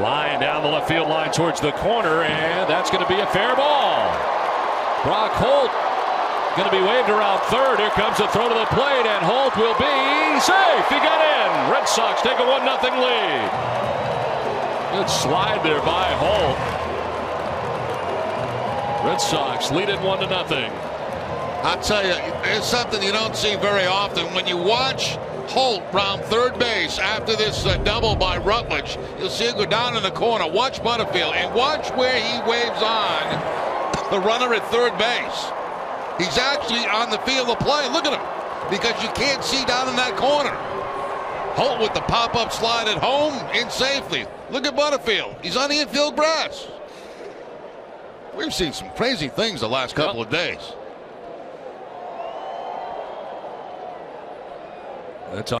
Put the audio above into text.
Line down the left field line towards the corner, and that's going to be a fair ball. Brock Holt going to be waved around third. Here comes the throw to the plate, and Holt will be safe. He got in. Red Sox take a 1 0 lead. Good slide there by Holt. Red Sox lead it 1 to nothing. I'll tell you, it's something you don't see very often. When you watch Holt round third base after this uh, double by Rutledge, you'll see him go down in the corner. Watch Butterfield and watch where he waves on the runner at third base. He's actually on the field of play. Look at him. Because you can't see down in that corner. Holt with the pop-up slide at home in safely. Look at Butterfield. He's on the infield grass. We've seen some crazy things the last couple of days. That's